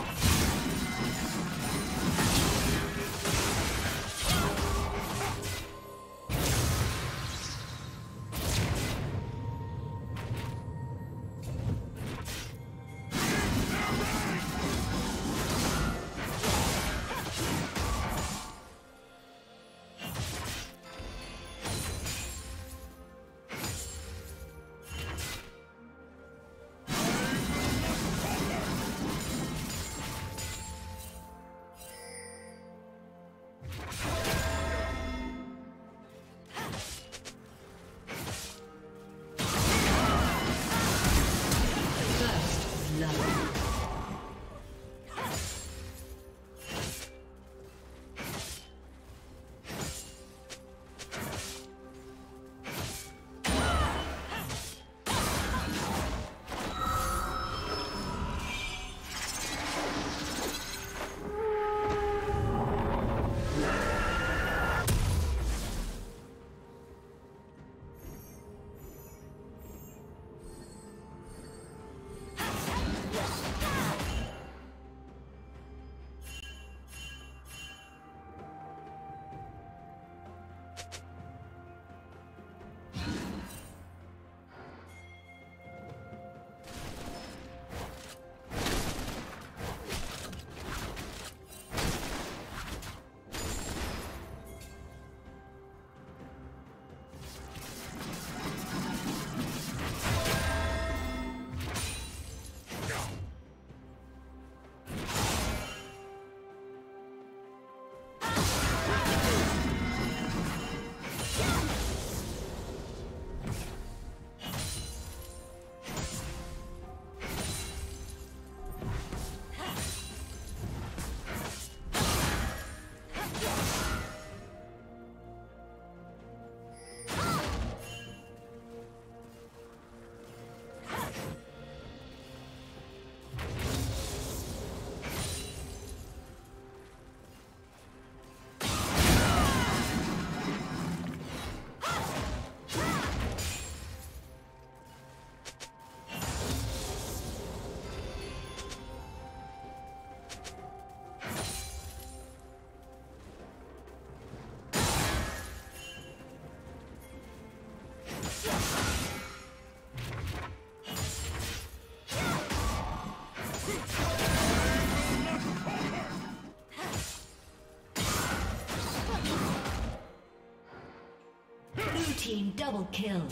now. Team double kill.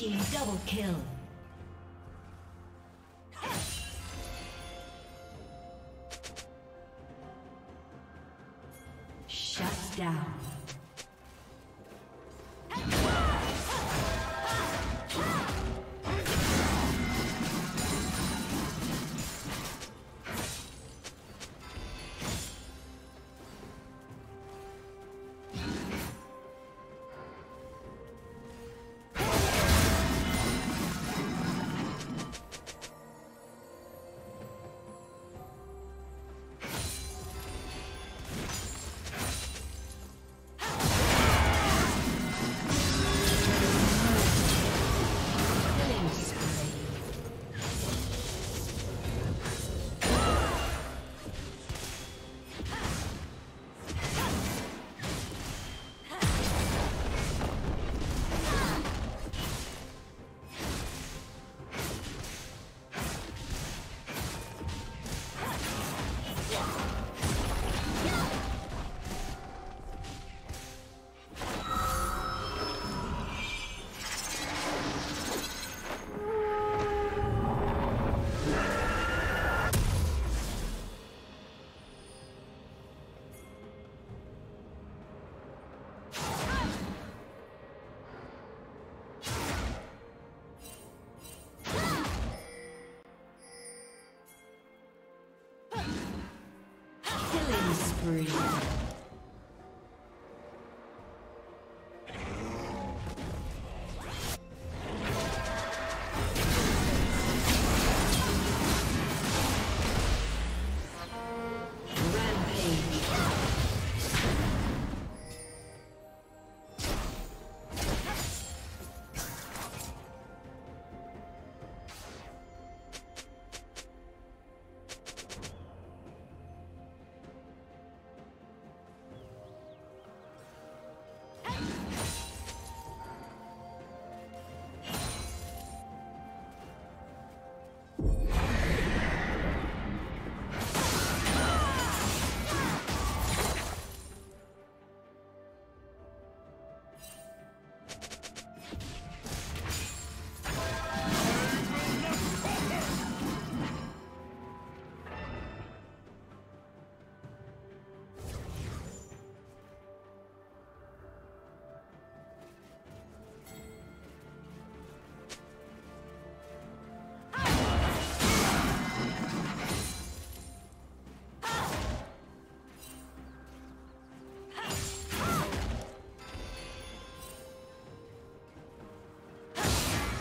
Team double kill.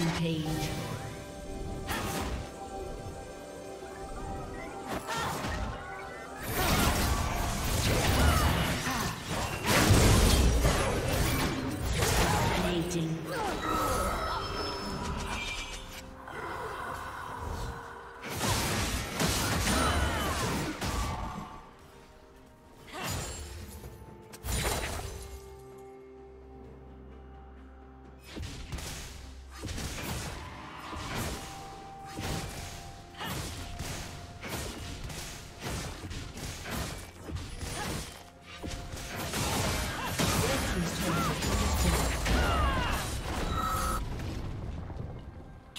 Rampage.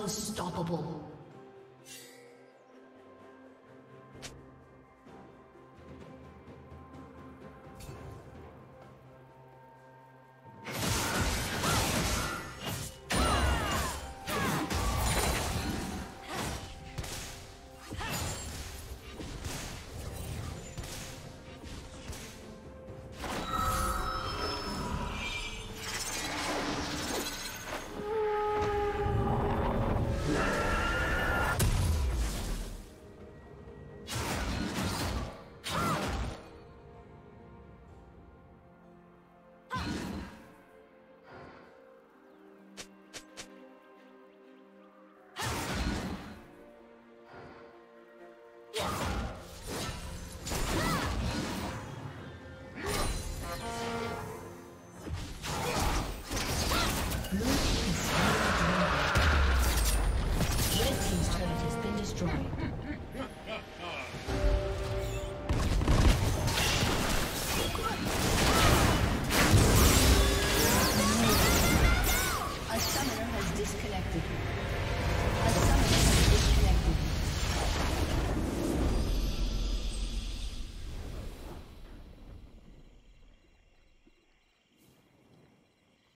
Unstoppable.